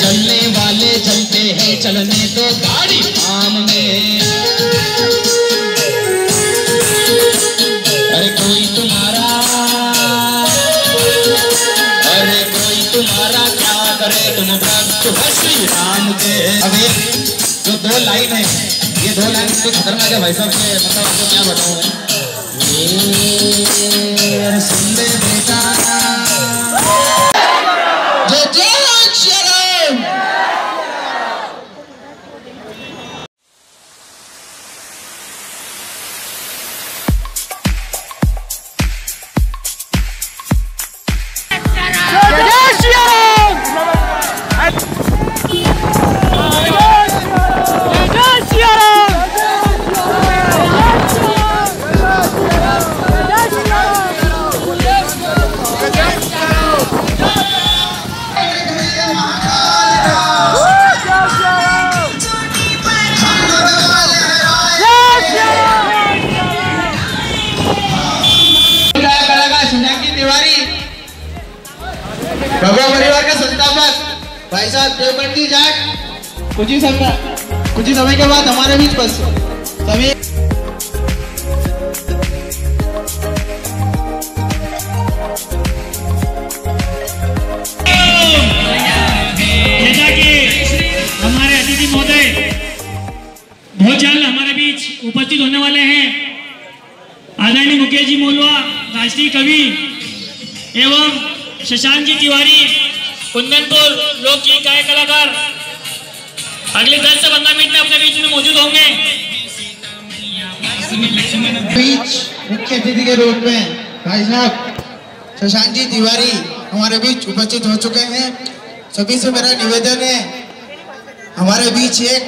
चलने वाले चलते हैं, चलने तो गाड़ी आम में। अरे कोई तुम्हारा, अरे कोई तुम्हारा क्या करे तुम भक्त श्री राम के। अब जो दो लाइन है, ये दो लाइन इतनी खतरनाक है भाई साहब के मतलब आपको क्या बताऊँ। अरे सुन बेटा जाट कुछ ही समय कुछ ही समय के बाद हमारे बीच बस। सभी कि हमारे अतिथि महोदय, बहुत जल्द हमारे बीच उपस्थित होने वाले हैं। आदरणीय मुकेश जी मोलवा, राष्ट्रीय कवि एवं शशांक जी तिवारी कुंदनपुर लोकगीत गायक कलाकार अगले दस से पंद्रह मिनट में अपने बीच में मौजूद होंगे। बीच मुख्य अतिथि के रूप में भाई साहब शशांक जी तिवारी हमारे बीच उपस्थित हो चुके हैं। सभी से मेरा निवेदन है, हमारे बीच एक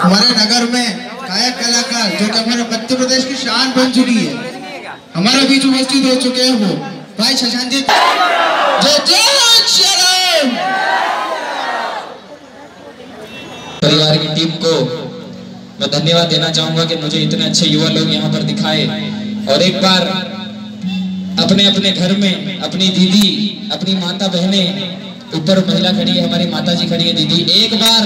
हमारे नगर में गायक कलाकार जो कि हमारे मध्य प्रदेश की शान बन चुकी है, हमारे बीच उपस्थित हो चुके हैं वो। भाई शशांक जी परिवार की टीम को मैं धन्यवाद देना चाहूँगा कि मुझे इतने अच्छे युवा लोग यहाँ पर दिखाए। और एक बार अपने अपने घर में अपनी दीदी, अपनी माता बहने, ऊपर महिला खड़ी है, हमारी माता जी खड़ी है दीदी। एक बार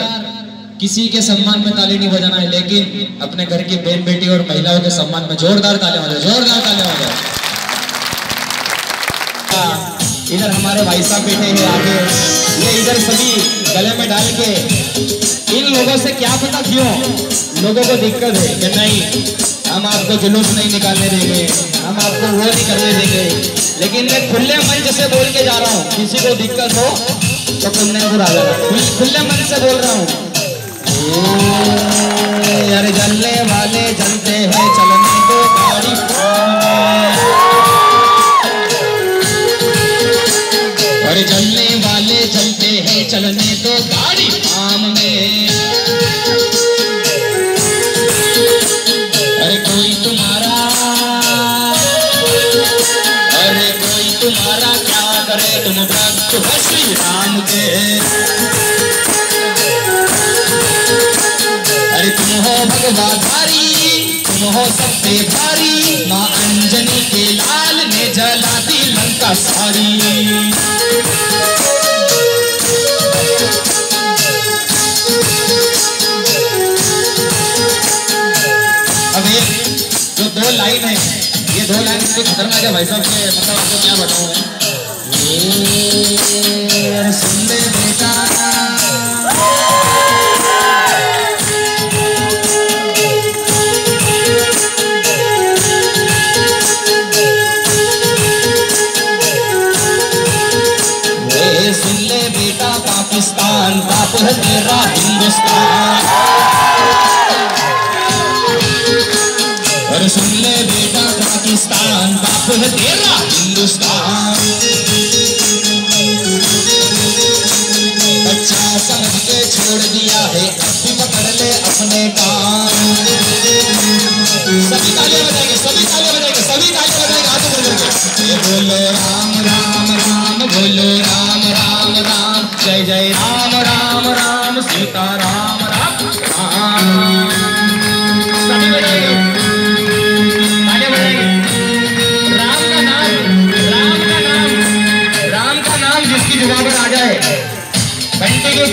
किसी के सम्मान में ताली नहीं बजाना है, लेकिन अपने घर की बहन बेटी और महिलाओं के सम्मान में जोरदार ताले हो जाए जोरदार ताले हो जाए इधर हमारे भाई साहब बैठे हैं आगे। ये इधर सभी गले में डाल के, इन लोगों से क्या पता क्यों लोगों को दिक्कत है कि नहीं, हम आपको जुलूस नहीं निकालने देंगे, हम आपको वो नहीं करने देंगे। लेकिन मैं खुले मंच से बोल के जा रहा हूँ, किसी को दिक्कत हो तो कुंदनपुर आ जाना खुले मन से बोल रहा हूँ। अरे जलने वाले जलते हैं चलने। चलने तो गाड़ी आम में। अरे कोई तुम्हारा, अरे कोई तुम्हारा क्या करे? तुम भक्त हो श्री राम के। अरे तुम हो भगवाधारी तुम हो सब पे भारी। माँ अंजनी के लाल ने जला दी लंका सारी। खतरनाक है भाई साहब के मतलब आपको क्या बताऊँ। बेटा। सुन ले बेटा पाकिस्तान, बाप है तेरा हिंदुस्तान।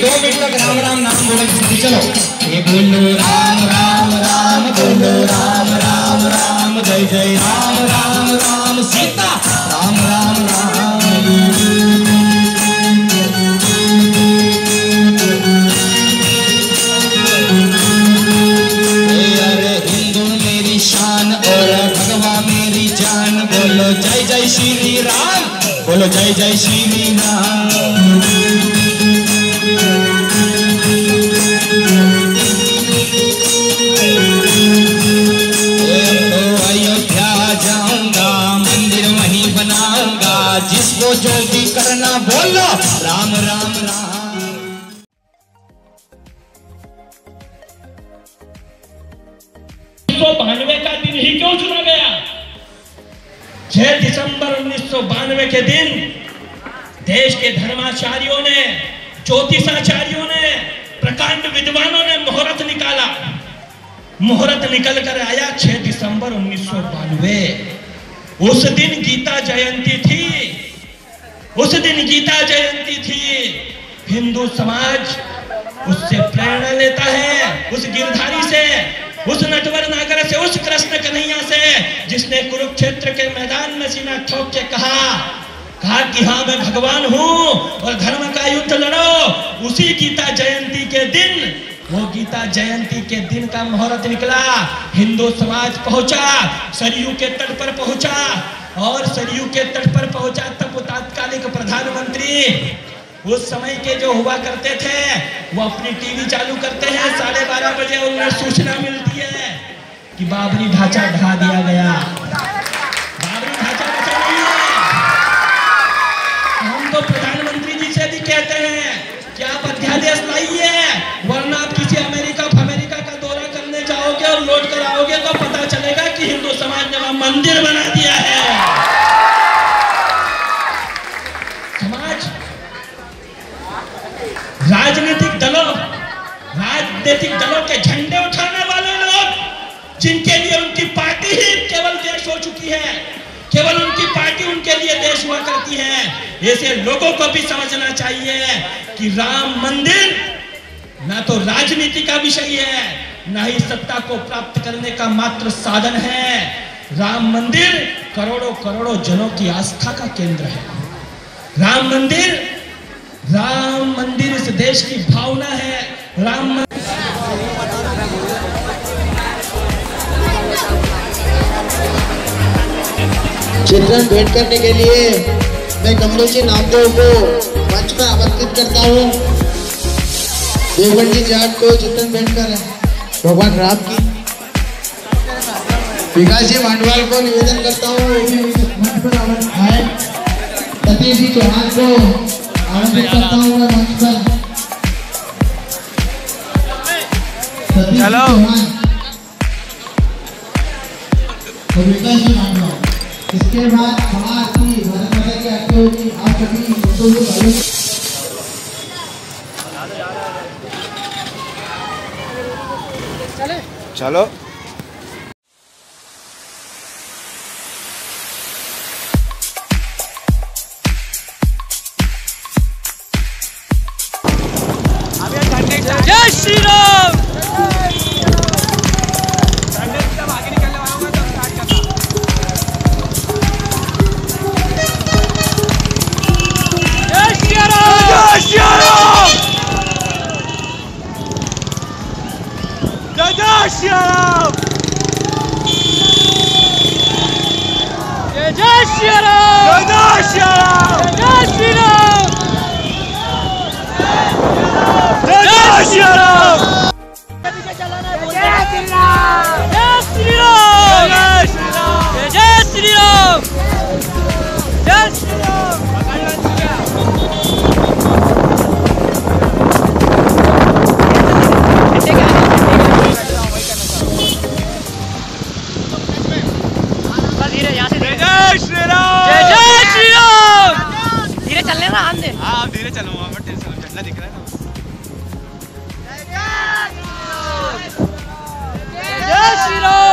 दो मिनट तक राम राम नाम बोले चलो ये बोलो राम राम राम बोलो राम राम राम जय जय राम राम राम जय जय श्री राम तो अयोध्या जाऊँगा, मंदिर वहीं बनाऊँगा। जिसको जो भी करना बोलो, राम राम राम। बानवे का दिन ही क्यों चुना गया? 6 दिसंबर उन्नीस सौ बानवे के दिन देश के धर्माचार्यों ने, ज्योतिषाचार्यों ने, प्रकांड विद्वानों ने मुहूर्त निकाला। मुहूर्त निकल कर आया 6 दिसंबर उन्नीस सौ बानवे। उस दिन गीता जयंती थी। उस दिन गीता जयंती थी। हिंदू समाज उससे प्रेरणा लेता है, उस गिरधारी से। उस नटवर नागर से उस कृष्ण कन्हैया से, जिसने कुरुक्षेत्र के मैदान में सीना ठोक के कहा कहा कि हाँ मैं भगवान हूँ और धर्म का युद्ध लड़ो। उसी गीता जयंती के दिन, वो गीता जयंती के दिन का मुहूर्त निकला। हिंदू समाज पहुँचा, सरयू के तट पर पहुँचा और सरयू के तट पर पहुँचा तब तात्कालिक प्रधानमंत्री, उस समय के जो हुआ करते थे, वो अपनी टीवी चालू करते हैं। साढ़े बारह बजे उन्हें सूचना मिलती कि बाबरी ढांचा ढा दिया गया। बाबरी ढांचा बचा नहीं है। हम तो प्रधानमंत्री जी से भी कहते हैं कि आप अध्यादेश लाइए, वरना आप किसी अमेरिका अमेरिका का दौरा करने जाओगे और लौट कर आओगे तो पता चलेगा कि हिंदू समाज ने वहाँ मंदिर बना दिया है। समाज, राजनीतिक दलों राजनीतिक दलों के झंडे लोग जिनके लिए उनकी पार्टी ही केवल देश हो चुकी है। केवल उनकी पार्टी उनके लिए देश हुआ करती है। ऐसे लोगों को भी समझना चाहिए कि राम मंदिर ना तो राजनीति का विषय है, ना ही सत्ता को प्राप्त करने का मात्र साधन है। राम मंदिर करोड़ों करोड़ों जनों की आस्था का केंद्र है। राम मंदिर राम मंदिर इस देश की भावना है। राम चिल्ड्रन भेंट करने के लिए मैं कमलेश जी नामदेव को मंच पर आमंत्रित करता हूँ। देवगढ़ जी जाट को चिल्ड्रन भेंट कर भगवान राम की। विकास जी मांडवाल को निवेदन करता हूँ। मंच पर आए सतीश जी चौहान को आमंत्रित करता हूँ मैं मंच पर। सतीश जी चौहान और विकास जी मांडवाल। इसके बाद समाज की भारत माता की आज्ञा होगी आप सभी हिंदू भाइयों चलो। जय जय श्री राम जय जय श्री टेंशन झंडा दिख रहा है ना जय श्री राम।